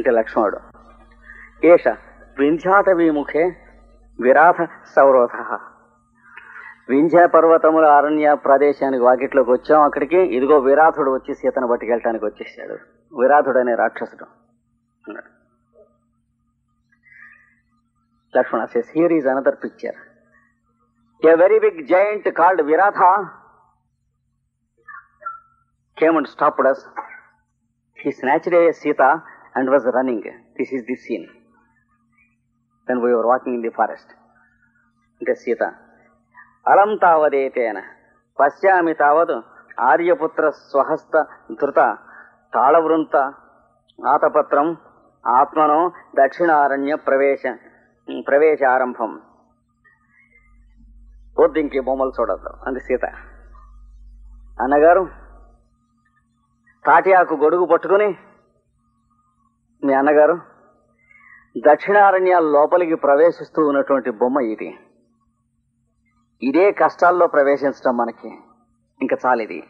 అంటే లక్ష్మణుడు. ఏష వింధ్యాటవీముఖే విరాధ సౌరోధ. వింధ్య పర్వతముల అరణ్య ప్రదేశానికి వాకిట్లోకి వచ్చాం అక్కడికి. ఇదిగో విరాధుడు వచ్చి సీతను పట్టుకెళ్ళటానికి వచ్చేసాడు. విరాధుడు అనే రాక్షసుడు. Lakshmana says here is another picture a very big giant called Viradha came and stopped us. He snatched a Sita and was running. This is the scene. When we were walking in the forest. అంటే సీత అలం తావదేతేన పశ్యామి తావదు ఆర్యపుత్ర స్వహస్త ధృత తాళవృంత ఆతపత్రం ఆత్మనో దక్షిణారణ్య ప్రవేశ ప్రవేశారంభం వద్దు ఇంకే బొమ్మలు చూడద్దు అంది సీత అన్నగారు తాటి ఆకు గొడుగు పట్టుకుని మీ అన్నగారు దక్షిణారణ్య లోపలికి ప్రవేశిస్తూ ఉన్నటువంటి బొమ్మ ఇది. ఇదే కష్టాల్లో ప్రవేశించడం మనకి. ఇంకా చాలు ఇది.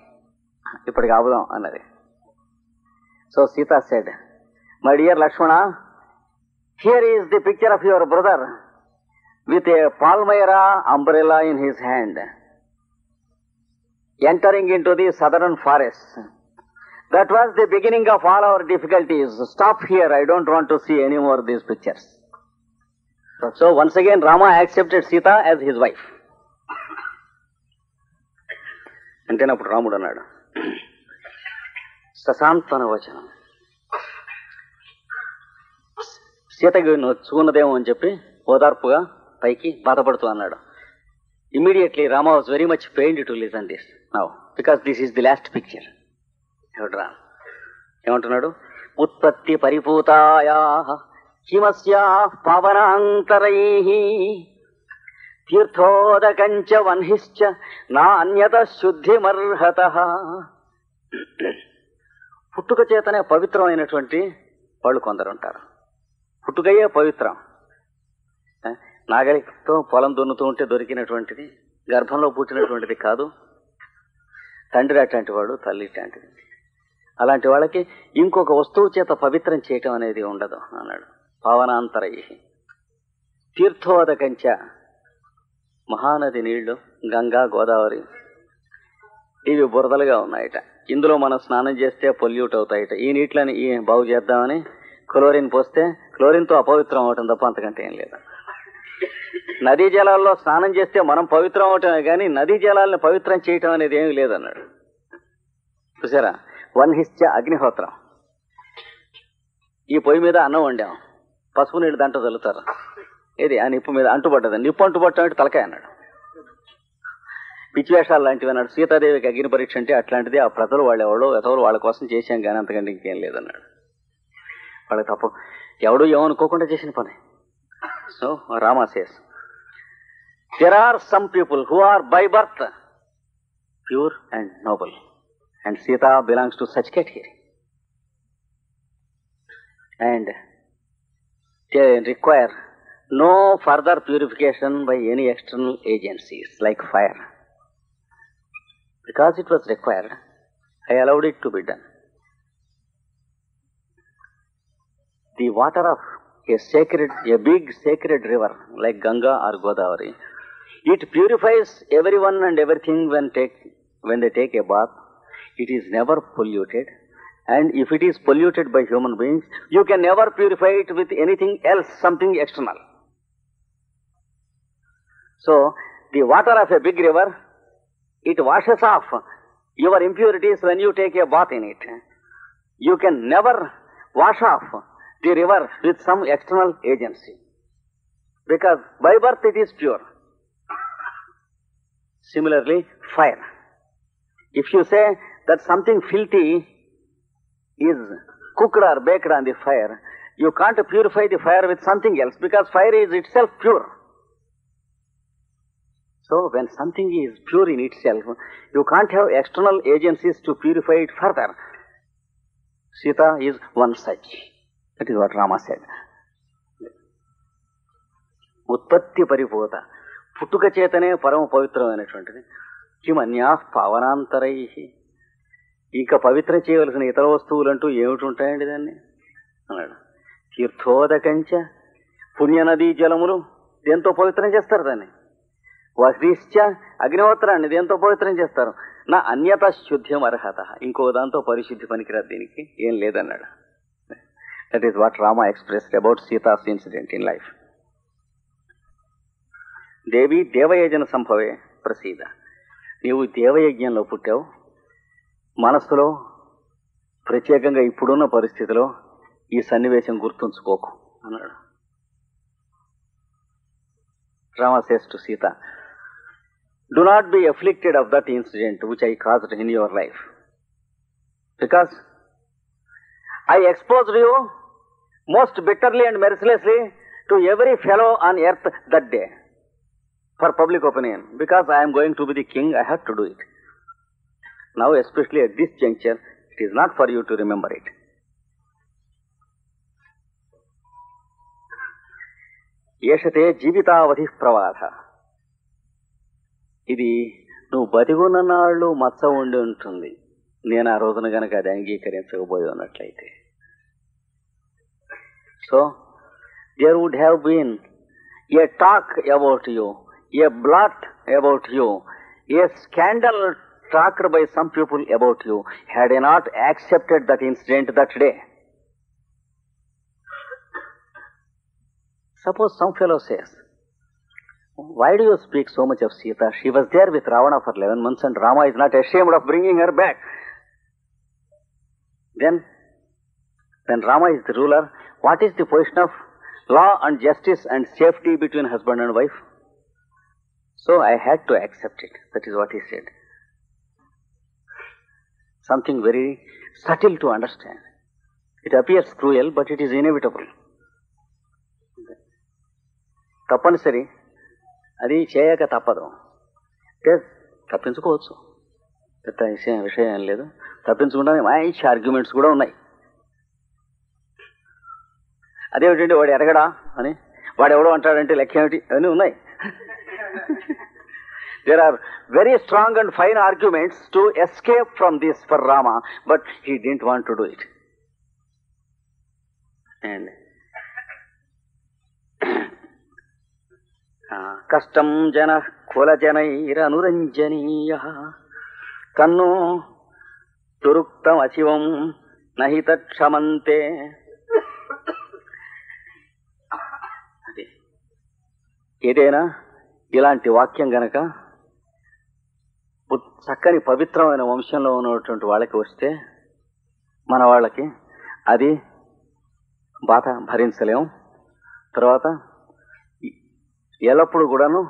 ఇప్పటికి ఆపుదాం అన్నది. So Sita said my dear Lakshmana here is the picture of your brother with a palmyra umbrella in his hand entering in to the southern forest That was the beginning of all our difficulties. Stop here. I don't want to see any more of these pictures. So once again, Rama accepted Sita as his wife. అంటేనప్పుడు రాముడు అన్నాడు సశాంతన వచనం సీతకి నొచ్చుకున్నదేమో అని చెప్పి ఓదార్పుగా పైకి బాధపడుతూ అన్నాడు immediately Rama was very much pained to listen this now because this is the last picture ఎవడ్రా ఏమంటున్నాడు? ఉత్పత్తి పరిపూతాయా హిమస్యా పవనాంతరై తీర్థోదకంచ వన్హిశ్చ నాణ్యత శుద్ధిమర్హత పుట్టుక చేతనే పవిత్రమైనటువంటి వాళ్ళు కొందరు ఉంటారు పుట్టుకయే పవిత్రం. నాగరికతో పొలం దున్నుతూ ఉంటే దొరికినటువంటిది గర్భంలో పుట్టినటువంటిది కాదు. తండ్రి అట్లాంటి వాడు తల్లి ఇట్లాంటిది. అలాంటి వాళ్ళకి ఇంకొక వస్తువు చేత పవిత్రం చేయటం అనేది ఉండదు అన్నాడు. పవనాంతరై తీర్థోదకంచ మహానది నీళ్ళు గంగా గోదావరి. ఇవి బురదలుగా ఉన్నాయట. ఇందులో మనం స్నానం చేస్తే పొల్యూట్ అవుతాయట. ఈ నీటిని ఈ బాగు చేద్దామని క్లోరిన్ పోస్తే క్లోరిన్తో అపవిత్రం అవటం తప్ప అంతకంటే ఏం లేదు. నదీ జలాల్లో స్నానం చేస్తే మనం పవిత్రం అవటమే కానీ నదీ జలాలను పవిత్రం చేయటం అనేది ఏమీ లేదన్నాడు. చూసారా? వన్హిశ్చ అగ్నిహోత్రం. ఈ పొయ్యి మీద అన్నం వండాం. పసుపు నీళ్ళు దాంట్లో చల్లుతారు. ఏది? ఆ నిప్పు మీద అంటుపడ్డది నిప్పు అంటుపట్టడం అంటే తలకాయ అన్నాడు. పిచ్చివేషాలు లాంటివి అన్నాడు. సీతాదేవికి అగ్ని పరీక్ష అంటే అట్లాంటిది. ఆ ప్రజలు వాళ్ళు ఎవడో ఎవరు వాళ్ళ కోసం చేశాం కానీ అంతకంటే ఇంకేం లేదన్నాడు. వాళ్ళకి తప్ప. ఎవడు ఏమనుకోకుండా చేసిన పని. So Rama says there are some people who are by birth pure and noble and Sita belongs to such category. And they require no further purification by any external agencies like fire. Because it was required, I allowed it to be done. The water of a sacred, a big sacred river like Ganga or Godavari, it purifies everyone and everything when take when they take a bath it is never polluted. And if it is polluted by human beings, you can never purify it with anything else, something external. So, the water of a big river, it washes off your impurities when you take a bath in it. You can never wash off the river with some external agency. Because by birth it is pure. Similarly, fire. If you say that something filthy is cooked or baked on the fire, you can't purify the fire with something else because fire is itself pure. So when something is pure in itself, you can't have external agencies to purify it further. Sita is one such. That is what Rama said. ఉత్పత్తి పరిపూత పుట్టుక చేతనే పరమ పవిత్రమైనటువంటిది కిమన్యా పావనాంతరై ఇంకా పవిత్రం చేయవలసిన ఇతర వస్తువులంటూ ఏమిటి ఉంటాయండి దాన్ని? అన్నాడు. తీర్థోదకంచ పుణ్యనదీ జలములు దేంతో పవిత్రం చేస్తారు దాన్ని? వహిశ్చ అగ్నిహోత్రాన్ని దేంతో పవిత్రం చేస్తారు? నా అన్యత శుద్ధ్యం అర్హత. ఇంకో దాంతో పరిశుద్ధి పనికిరాదు దీనికి. ఏం లేదన్నాడు. That is what Rama express about Sita's incident in life దేవి దేవయజన సంభవే ప్రసీద. నీవు దేవయజ్ఞంలో పుట్టావు మనస్సులో ప్రత్యేకంగా ఇప్పుడున్న పరిస్థితిలో ఈ సన్నివేశం గుర్తుంచుకోకు అన్నాడు. Rama to Sita do not be afflicted of that incident which I caused in your life because I exposed you most bitterly and mercilessly to every fellow on earth that day for public opinion because I'm going to be the king I have to do it now especially at this juncture it is not for you to remember it ఏషతే జీవితావధి ప్రవాధ ఇది నువ్వు బతికున్న నాళ్ళు మచ్చ ఉండి ఉంటుంది. నేను ఆ రోజున గనక అది అంగీకరించకపోయి ఉన్నట్లయితే so there would have been a talk about you a blot about you a scandal struck by some people about you had I not accepted that incident that day. Suppose some fellow says, why do you speak so much of Sita? She was there with Ravana for 11 months and Rama is not ashamed of bringing her back. Then, when Rama is the ruler, what is the position of law and justice and safety between husband and wife? So I had to accept it. That is what he said. Something very subtle to understand. It appears cruel, but it is inevitable. తప్పనిసరి. అది చేయక తప్పదు. అంటే తప్పించుకోవచ్చు. పెద్ద విషయం విషయం లేదు. తప్పించుకుంటానే మంచి ఆర్గ్యుమెంట్స్ కూడా ఉన్నాయి. అదేమిటంటే వాడు ఎరగడా అని? వాడు ఎవడో అంటాడంటే లెక్క ఏమిటి అవన్నీ ఉన్నాయి. There are very strong and fine arguments to escape from this for Rama but he didn't want to do it and కష్టం జన కులజనైరనురంజనీయ కన్ను దురుక్తమశివం నహి తక్షమంతే అది ఏదైనా ఇలాంటి వాక్యం గనక పు- చక్కని పవిత్రమైన వంశంలో ఉన్నటువంటి వాళ్ళకి వస్తే మన వాళ్ళకి అది బాధ భరించలేం. తర్వాత ఎల్లప్పుడూ కూడాను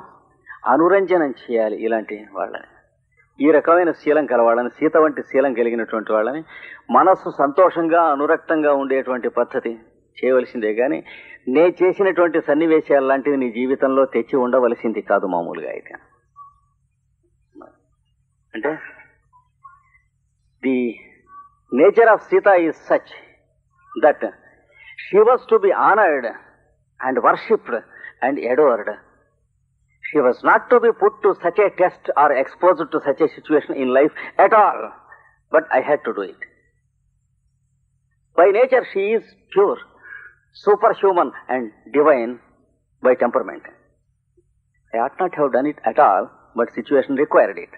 అనురంజనం చేయాలి ఇలాంటి వాళ్ళని. ఈ రకమైన శీలం కలవాళ్ళని సీత వంటి శీలం కలిగినటువంటి వాళ్ళని మనస్సు సంతోషంగా అనురక్తంగా ఉండేటువంటి పద్ధతి చేయవలసిందే కానీ నే చేసినటువంటి సన్నివేశాలు లాంటివి నీ జీవితంలో తెచ్చి ఉండవలసింది కాదు మామూలుగా అయితే. And uh, the nature of Sita is such that she was to be honored and worshipped and adored. She was not to be put to such a test or exposed to such a situation in life at all. But I had to do it. By nature, she is pure, superhuman, and divine by temperament. I ought not have done it at all, but situation required it.